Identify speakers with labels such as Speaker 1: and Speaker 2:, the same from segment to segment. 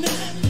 Speaker 1: night.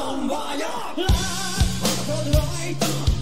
Speaker 1: Somebody, life, right.